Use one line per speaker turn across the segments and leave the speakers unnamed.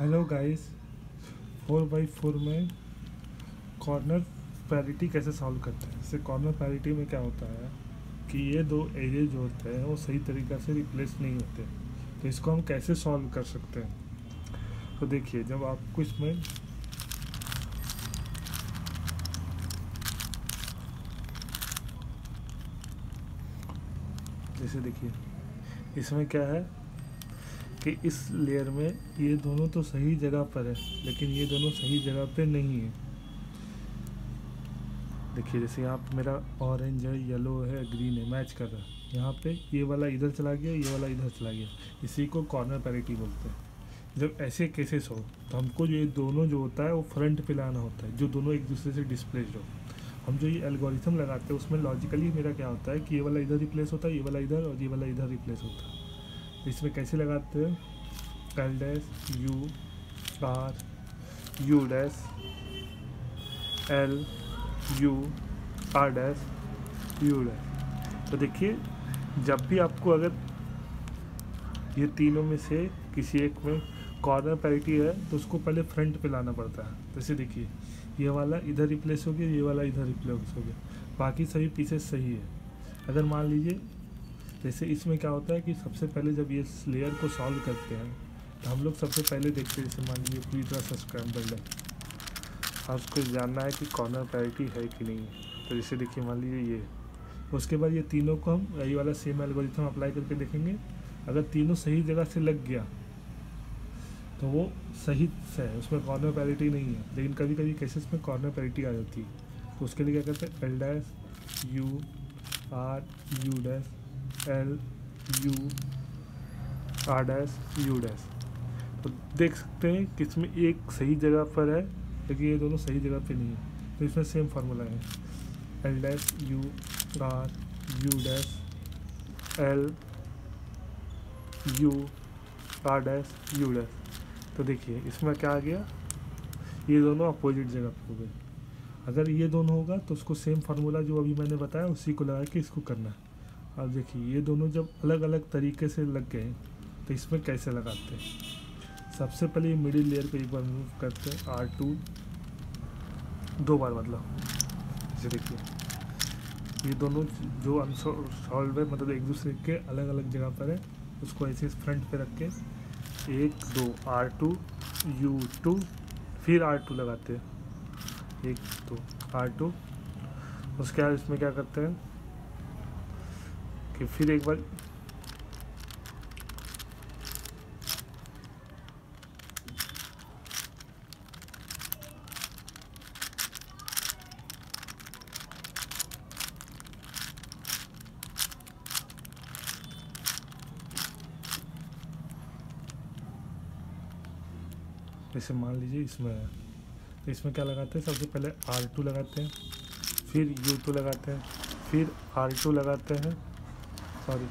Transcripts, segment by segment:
Hello guys four by four में corner parity कैसे solve करते हैं? जैसे कॉर्नर पैरिटी में क्या होता है? कि ये दो एरिया जो होते हैं, वो सही तरीक़ा से रिप्लेस नहीं होते। तो इसको हम कैसे सॉल्व कर सकते हैं? तो देखिए, जब आपको इसमें जैसे देखिए, इसमें क्या है? कि इस लेयर में ये दोनों तो सही जगह पर है, लेकिन ये दोनों सही जगह पे नहीं है। देखिए, जैसे यहाँ मेरा ऑरेंज है येलो है ग्रीन है मैच कर रहा है। यहाँ पे ये वाला इधर चला गया, ये वाला इधर चला गया। इसी को कॉर्नर पैरिटी बोलते हैं। जब ऐसे केसेस हो तो हमको जो ये दोनों जो होता है, वो फ्रंट पे लाना होता है, जो दोनों एक दूसरे से डिस्प्लेस हो। हम जो ये एल्गोरिथम लगाते हैं, उसमें लॉजिकली मेरा क्या होता है कि ये वाला इधर रिप्लेस होता है, ये वाला इधर, और ये वाला इधर रिप्लेस होता है। इसमें कैसे लगाते हैं? L dash U R U dash L U R dash U dash तो देखिए, जब भी आपको अगर ये तीनों में से किसी एक में कॉर्नर पैरिटी है तो उसको पहले फ्रंट पे लाना पड़ता है। जैसे देखिए, ये वाला इधर रिप्लेस हो गया, ये वाला इधर रिप्लेस हो गया। बाकी सभी पीसेस सही है। अगर मान लीजिए जैसे इसमें क्या होता है कि सबसे पहले जब ये लेयर को सॉल्व करते हैं तो हम लोग सबसे पहले देखते हैं, जैसे मान लीजिए पूरी तरह से स्क्रैम्बल्ड है। और उसको जानना है कि कॉर्नर पैरिटी है कि नहीं? तो जैसे देखिए, मान लीजिए ये। उसके बाद ये तीनों को हम, यही वाला सेम एल्गोरिथम अप्लाई करके देखेंगे। अगर तीनों सही जगह से लग गया तो वो सही से है, उसमें कॉर्नर पैरिटी नहीं है। लेकिन कभी कभी केसेस में कॉर्नर पैरिटी आ जाती है। तो उसके लिए क्या करते हैं? L dash U R U dash L U R dash U dash तो देख सकते हैं कि इसमें एक सही जगह पर है, लेकिन ये दोनों सही जगह पे नहीं है। तो इसमें सेम फार्मूला है। L dash U R U dash L U R dash U dash तो देखिए, इसमें क्या आ गया? ये दोनों अपोजिट जगह पर हो गए। अगर ये दोनों होगा तो उसको सेम फार्मूला जो अभी मैंने बताया, उसी को लगा के इसको करना है। अब देखिए, ये दोनों जब अलग अलग तरीके से लग गए तो इसमें कैसे लगाते हैं? सबसे पहले ये मिडिल लेयर को एक बार मूव करते हैं आर टू दो बार मतलब जैसे देखिए, ये दोनों जो अनसॉल्व है मतलब एक दूसरे के अलग अलग जगह पर है, उसको ऐसे फ्रंट पे रख के, एक, दो आर टू यू टू फिर आर टू लगाते हैं। एक, दो आर टू उसके बाद इसमें क्या करते हैं? कि फिर एक बार जैसे मान लीजिए इसमें तो इसमें क्या लगाते हैं? सबसे पहले आर टू लगाते हैं, फिर यू टू लगाते हैं, फिर आर टू लगाते हैं सॉरी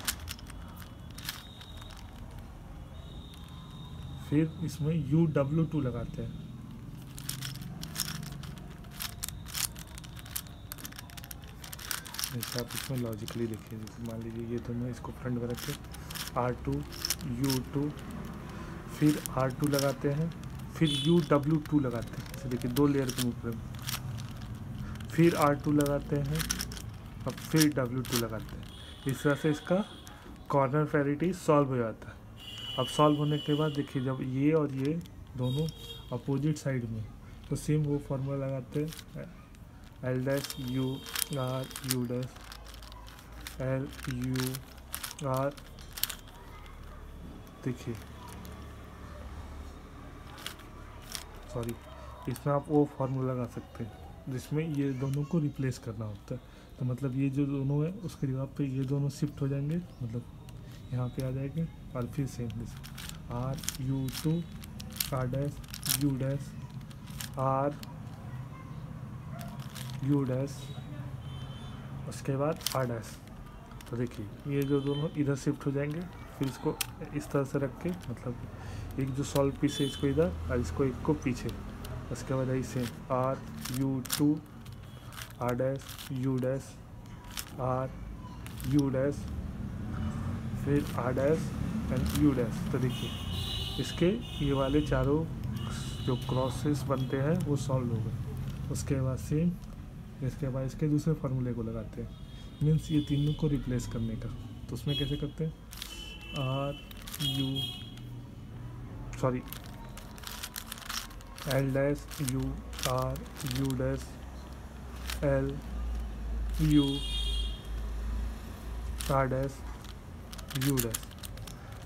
फिर इसमें यू डब्ल्यू टू लगाते हैं। जैसे आप इसमें लॉजिकली देखिए, जैसे मान लीजिए ये दोनों इसको फ्रंट में रख आर टू यू टू फिर आर टू लगाते हैं, फिर यू डब्ल्यू टू लगाते हैं। जैसे देखिए, दो लेयर के ऊपर। फिर आर टू लगाते हैं और फिर डब्ल्यू टू लगाते हैं। इस तरह से इसका कॉर्नर फेरिटी सॉल्व हो जाता है। अब सॉल्व होने के बाद देखिए, जब ये और ये दोनों अपोजिट साइड में तो सेम वो फार्मूला लगाते हैं। L dash U R U dash L U R देखिए सॉरी इसमें आप वो फार्मूला लगा सकते हैं, जिसमें ये दोनों को रिप्लेस करना होता है। तो मतलब ये जो दोनों है, उसके जगह पे ये दोनों शिफ्ट हो जाएँगे। मतलब यहाँ पे आ जाएँगे, और फिर सेम जैसे R U two R dash U dash R U dash उसके बाद आर डैश तो देखिए, ये जो दोनों इधर शिफ्ट हो जाएँगे, फिर इसको इस तरह से रख के मतलब एक जो सॉल्व पीस है इसको इधर, और इसको एक को पीछे। उसके बाद ऐसे R U two R dash, U dash, R, U dash, फिर R dash and U dash. तो देखिए, इसके ये वाले चारों जो क्रॉसेस बनते हैं, वो सॉल्व हो गए। उसके बाद सेम इसके बाद इसके दूसरे फार्मूले को लगाते हैं। मीन्स ये तीनों को रिप्लेस करने का। तो उसमें कैसे करते हैं? R U sorry L dash U R U dash L U R dash U dash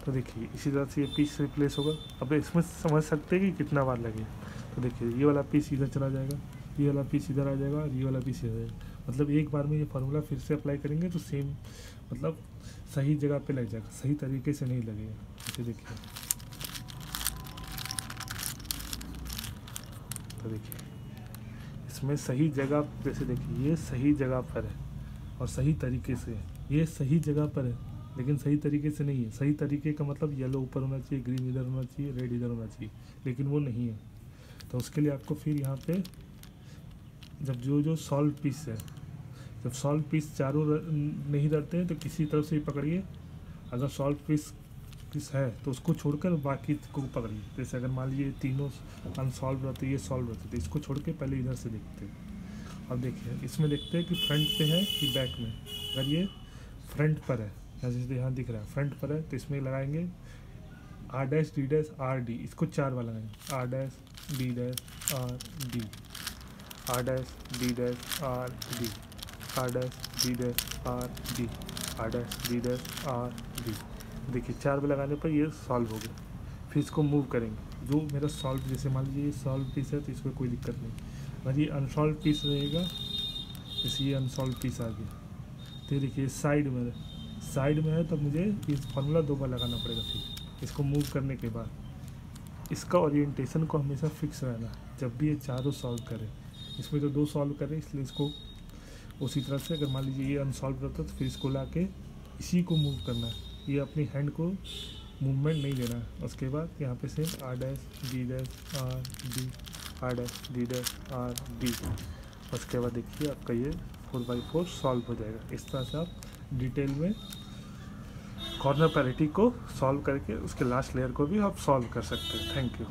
तो देखिए, इसी तरह से ये पीस रिप्लेस होगा। अब इसमें समझ सकते हैं कि कितना बार लगे। तो देखिए, ये वाला पीस इधर चला जाएगा, ये वाला पीस इधर आ जाएगा और ये वाला पीस इधर आएगा मतलब एक बार में ये फार्मूला फिर से अप्लाई करेंगे तो सेम मतलब सही जगह पे लग जाएगा। सही तरीके से नहीं लगेगा। इसे देखिए। तो देखिए। इसमें सही जगह, जैसे देखिए, ये सही जगह पर है और सही तरीके से है। ये सही जगह पर है, लेकिन सही तरीके से नहीं है। सही तरीके का मतलब येलो ऊपर होना चाहिए ग्रीन इधर होना चाहिए रेड इधर होना चाहिए, लेकिन वो नहीं है। तो उसके लिए आपको फिर यहाँ पे जब जो जो सॉल्व पीस है, जब सॉल्व पीस चारों नहीं रहते हैं तो किसी तरफ़ से ही पकड़िए। अगर सॉल्व पीस पीस है तो उसको छोड़कर बाकी को पकड़िए जैसे अगर मान लीजिए तीनों अनसॉल्व रहते ये सॉल्व रहते तो इसको छोड़ के पहले इधर से देखते हैं। अब देखिए, इसमें देखते हैं कि फ्रंट पे है कि बैक में। अगर ये फ्रंट पर है जैसे यहाँ दिख रहा है फ्रंट पर है तो इसमें लगाएँगे R dash D dash R D इसको चार बार लगाएँगे। R dash D dash R D R dash D dash R D R dash D dash R D R dash D dash R D देखिए, चार बार लगाने पर ये सॉल्व हो गया। फिर इसको मूव करेंगे। जो मेरा सॉल्व जैसे मान लीजिए ये सॉल्व पीस है तो इसमें कोई दिक्कत नहीं। अगर ये अनसॉल्व पीस रहेगा जैसे ये अनसॉल्व पीस आ गया। तो देखिए साइड में साइड में है तो मुझे इस फार्मूला दो बार लगाना पड़ेगा फिर। इसको मूव करने के बाद। इसका ओरिएंटेशन को हमेशा फिक्स रहना जब भी ये चारों सॉल्व करें। इसमें तो दो सॉल्व करें, इसलिए इसको उसी तरह से अगर मान लीजिए ये अनसॉल्व रहता तो फिर इसको ला के इसी को मूव करना है। ये अपनी हैंड को मूवमेंट नहीं देना। है उसके बाद यहाँ पे से R dash D dash R D R dash D dash R D उसके बाद देखिए आपका ये फोर बाई फोर सॉल्व हो जाएगा। इस तरह से आप डिटेल में कॉर्नर पैरिटी को सॉल्व करके उसके लास्ट लेयर को भी आप सॉल्व कर सकते हैं। Thank you